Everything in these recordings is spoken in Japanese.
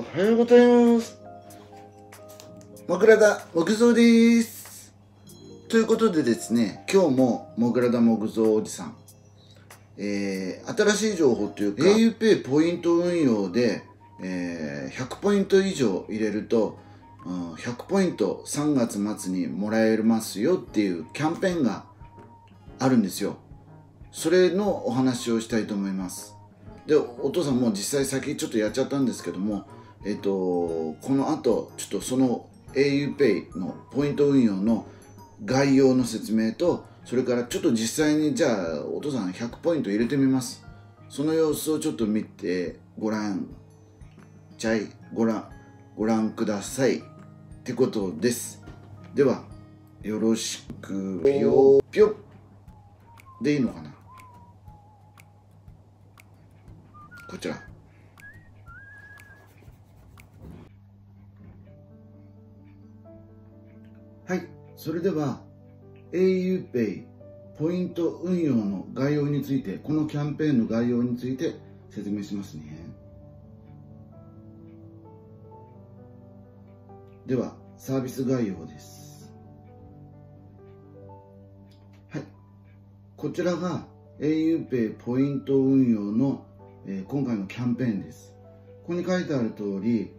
おはようございます。モグラダ木造です。ということでですね今日もモグラダ木造おじさん。えー、新しい情報というか auPay ポイント運用で、えー、100ポイント以上入れると、うん、100ポイント3月末にもらえますよっていうキャンペーンがあるんですよ。それのお話をしたいと思います。でお父さんも実際先ちょっとやっちゃったんですけどもえっ、とこの後ちょっとその auPay のポイント運用の概要の説明とそれからちょっと実際にじゃあお父さん100ポイント入れてみます。その様子をちょっと見てご覧ちゃいご覧ご覧ください。ってことです。ではよろしくぴよ。ぴょでいいのかな？こちら。はい。それでは auPay ポイント運用の概要についてこのキャンペーンの概要について説明しますね。ではサービス概要です。はい。こちらが auPay ポイント運用のえー、今回のキャンペーンです。ここに書いてある通り、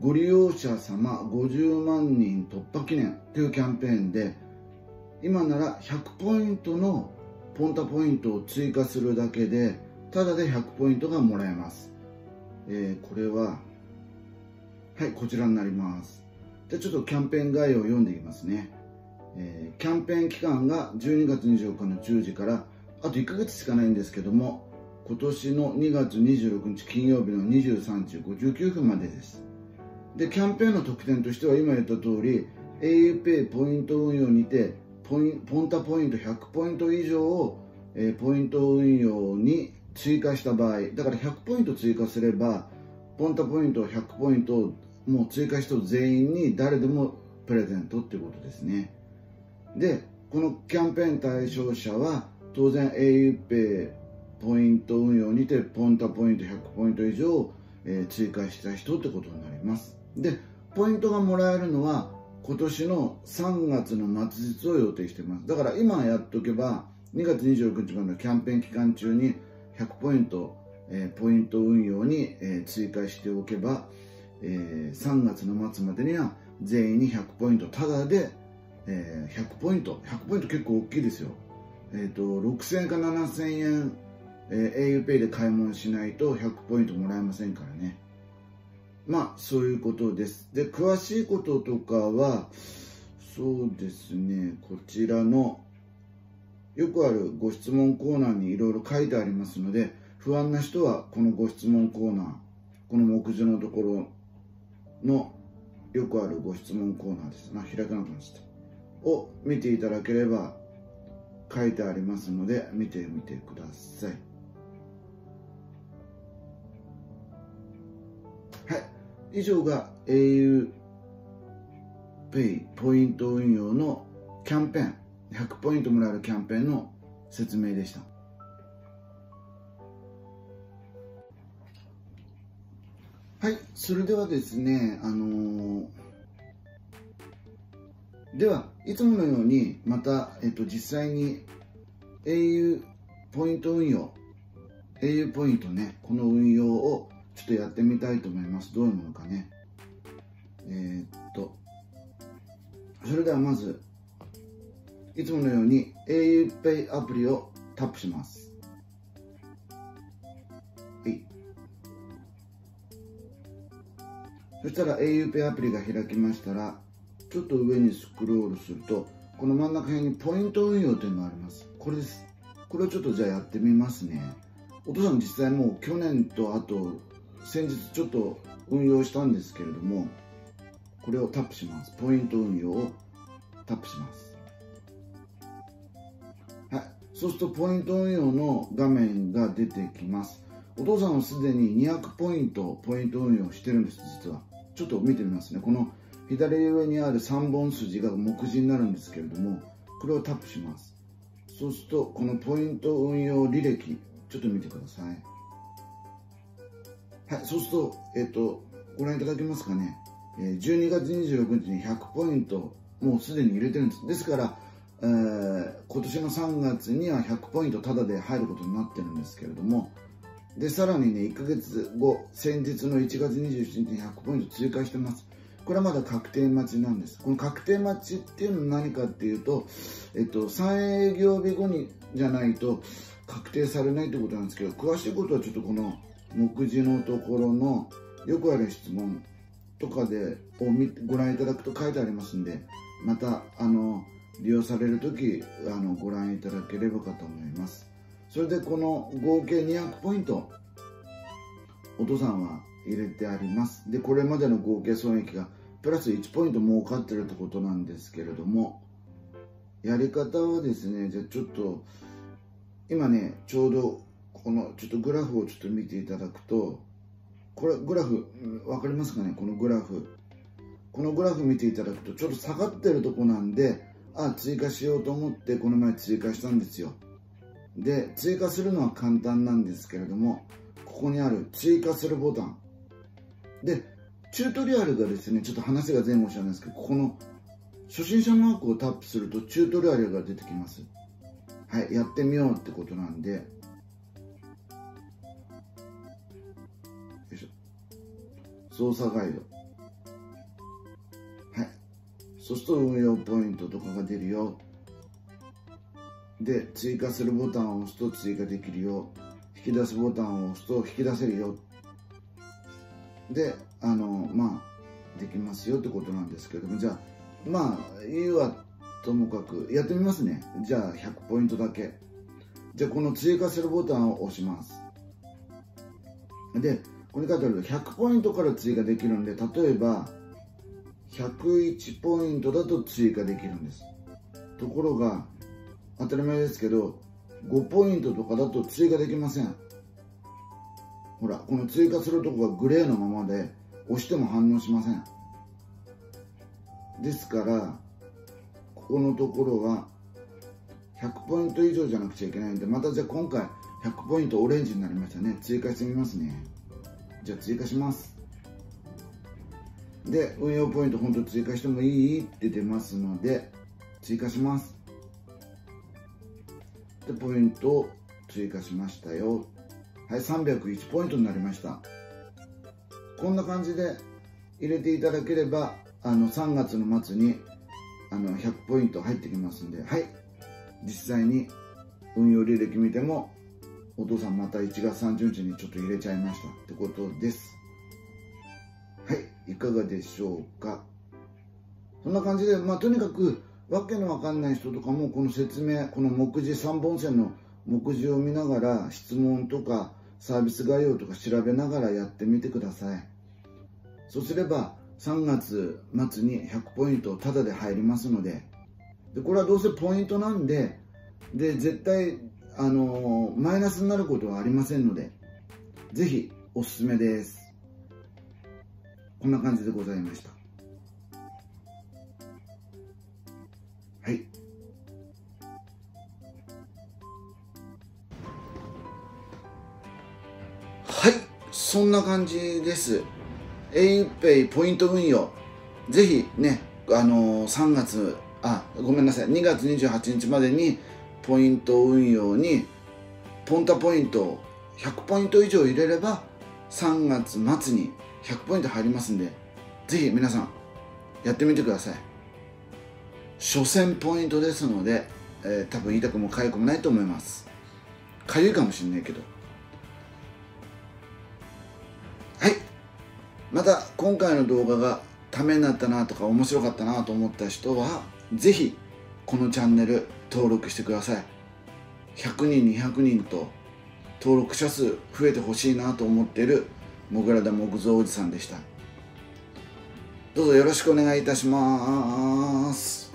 ご利用者様50万人突破記念というキャンペーンで、今なら100ポイントのポンタポイントを追加するだけで、ただで100ポイントがもらえます。えー、これは、はい、こちらになります。で、ちょっとキャンペーン概要を読んでいきますね。えー、キャンペーン期間が12月24日の10時から、あと1ヶ月しかないんですけども、今年の2月26日金曜日の23時59分までです。で、キャンペーンの特典としては今言った通り、auPay ポイント運用にてポイン、ポンタポイント100ポイント以上を、えー、ポイント運用に追加した場合、だから100ポイント追加すれば、ポンタポイント100ポイントをもう追加した全員に誰でもプレゼントっていうことですね。で、このキャンペーン対象者は当然 auPay ポイント運用にてポンタポイント100ポイント以上、えー、追加した人ってことになりますでポイントがもらえるのは今年の3月の末日を予定していますだから今やっとけば2月29日までのキャンペーン期間中に100ポイント、えー、ポイント運用に、えー、追加しておけば、えー、3月の末までには全員に100ポイントただで、えー、100ポイント100ポイント結構大きいですよえっ、ー、と6000円か7000円えー、auPay で買い物しないと100ポイントもらえませんからね。まあ、そういうことです。で、詳しいこととかは、そうですね、こちらの、よくあるご質問コーナーにいろいろ書いてありますので、不安な人はこのご質問コーナー、この目次のところのよくあるご質問コーナーです。ま、開かなくなっちゃった。を見ていただければ書いてありますので、見てみてください。以上が auPay ポイント運用のキャンペーン100ポイントもらえるキャンペーンの説明でした。はいそれではですねあのー、ではいつものようにまた、えっと、実際に au ポイント運用 au ポイントねこの運用をちょっとやってみたいと思います。どういうものかね。えー、っと、それではまず、いつものように auPay アプリをタップします。はい。そしたら auPay アプリが開きましたら、ちょっと上にスクロールすると、この真ん中辺にポイント運用というのがあります。これです。これをちょっとじゃあやってみますね。お父さん実際もう去年とあと先日ちょっと運用したんですけれどもこれをタップします。ポイント運用をタップします。はい。そうするとポイント運用の画面が出てきます。お父さんはすでに200ポイントポイント運用してるんです実は。ちょっと見てみますね。この左上にある3本筋が目次になるんですけれどもこれをタップします。そうするとこのポイント運用履歴ちょっと見てください。はい、そうすると、えっ、と、ご覧いただけますかね、え12月26日に100ポイントもうすでに入れてるんです。ですから、えー、今年の3月には100ポイントタダで入ることになってるんですけれども。でさらにね1ヶ月後先日の1月27日に100ポイント追加してます。これはまだ確定待ちなんです。この確定待ちっていうのは何かっていうと、えっと、3営業日後にじゃないと確定されないってことなんですけど詳しいことはちょっとこの目次のところのよくある質問とかでをご覧いただくと書いてありますんでまたあの利用される時あのご覧いただければかと思います。それでこの合計200ポイントお父さんは入れてあります。でこれまでの合計損益がプラス1ポイント儲かってるってことなんですけれどもやり方はですねじゃあちょっと今ねちょうどこのちょっとグラフをちょっと見ていただくとこれグラフ分かりますかね？このグラフ。このグラフ見ていただくとちょっと下がってるとこなんであ追加しようと思ってこの前追加したんですよ。で追加するのは簡単なんですけれどもここにある追加するボタン。でチュートリアルがですねちょっと話が前後しちゃうんですけどここの初心者マークをタップするとチュートリアルが出てきます。はいやってみようってことなんで操作ガイド。はい。そうすると運用ポイントとかが出るよ。で追加するボタンを押すと追加できるよ。引き出すボタンを押すと引き出せるよ。であのまあできますよってことなんですけども。じゃあまあ言うはともかく。やってみますね。じゃあ100ポイントだけ。じゃあこの追加するボタンを押します。でここに書いてある100ポイントから追加できるんで例えば101ポイントだと追加できるんです。ところが当たり前ですけど5ポイントとかだと追加できません。ほらこの追加するとこがグレーのままで押しても反応しません。ですからここのところは100ポイント以上じゃなくちゃいけないんでまたじゃあ今回100ポイントオレンジになりましたね。追加してみますね。じゃあ追加します。で運用ポイント本当追加してもいいって出ますので追加します。でポイントを追加しましたよ。はい301ポイントになりました。こんな感じで入れていただければあの3月の末にあの100ポイント入ってきますんではい。実際に運用履歴見てもお父さんまた1月30日にちょっと入れちゃいましたってことです。はいいかがでしょうか。そんな感じでまあとにかくわけのわかんない人とかもこの説明この目次3本線の目次を見ながら質問とかサービス概要とか調べながらやってみてください。そうすれば3月末に100ポイントタダで入りますので。でこれはどうせポイントなんでで絶対あの、マイナスになることはありませんのでぜひおすすめです。こんな感じでございました。はい。はい。そんな感じです。auPay ポイント運用。ぜひねあのー、3月あごめんなさい。2月28日までにポイント運用にポンタポイントを100ポイント以上入れれば3月末に100ポイント入りますんでぜひ皆さんやってみてください。初戦ポイントですので、えー、多分痛くも痒くもないと思います。痒いかもしんないけど。はい。また今回の動画がためになったなとか面白かったなと思った人はぜひこのチャンネル登録してください。100人200人と登録者数増えてほしいなと思っているもぐらだ木造おじさんでした。どうぞよろしくお願いいたします。